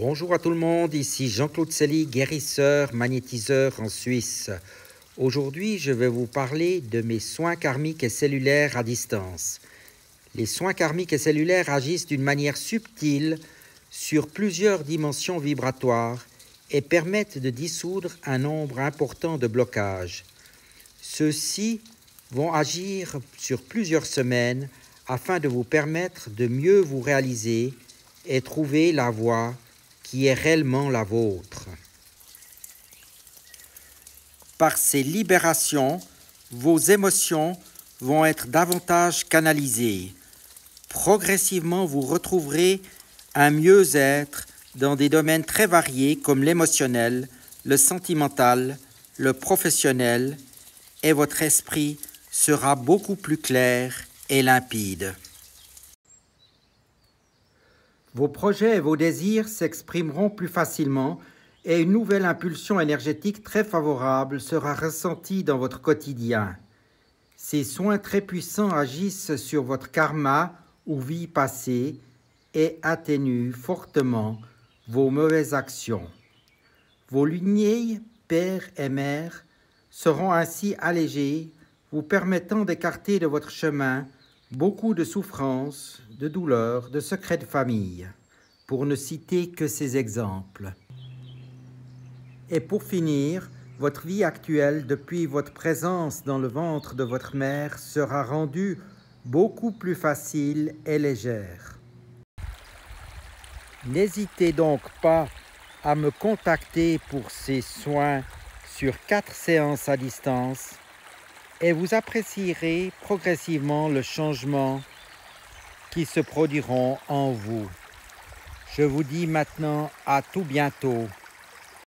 Bonjour à tout le monde, ici Jean-Claude Sely, guérisseur, magnétiseur en Suisse. Aujourd'hui, je vais vous parler de mes soins karmiques et cellulaires à distance. Les soins karmiques et cellulaires agissent d'une manière subtile sur plusieurs dimensions vibratoires et permettent de dissoudre un nombre important de blocages. Ceux-ci vont agir sur plusieurs semaines afin de vous permettre de mieux vous réaliser et trouver la voie qui est réellement la vôtre. Par ces libérations, vos émotions vont être davantage canalisées. Progressivement, vous retrouverez un mieux-être dans des domaines très variés comme l'émotionnel, le sentimental, le professionnel, et votre esprit sera beaucoup plus clair et limpide. Vos projets et vos désirs s'exprimeront plus facilement et une nouvelle impulsion énergétique très favorable sera ressentie dans votre quotidien. Ces soins très puissants agissent sur votre karma ou vie passée et atténuent fortement vos mauvaises actions. Vos lignées, père et mère, seront ainsi allégées, vous permettant d'écarter de votre chemin beaucoup de souffrances, de douleurs, de secrets de famille, pour ne citer que ces exemples. Et pour finir, votre vie actuelle depuis votre présence dans le ventre de votre mère sera rendue beaucoup plus facile et légère. N'hésitez donc pas à me contacter pour ces soins sur quatre séances à distance et vous apprécierez progressivement le changement qui se produiront en vous. Je vous dis maintenant à tout bientôt